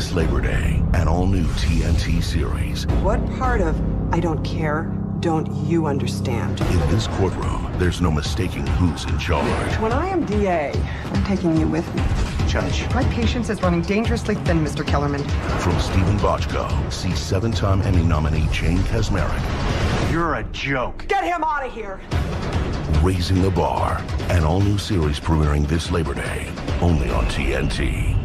This Labor Day, an all-new TNT series. What part of I don't care don't you understand? In this courtroom, there's no mistaking who's in charge. When I am DA, I'm taking you with me. Judge. My patience is running dangerously thin, Mr. Kellerman. From Steven Bochco, see seven-time Emmy nominee Jane Kaczmarek. You're a joke. Get him out of here! Raising the Bar, an all-new series premiering this Labor Day, only on TNT.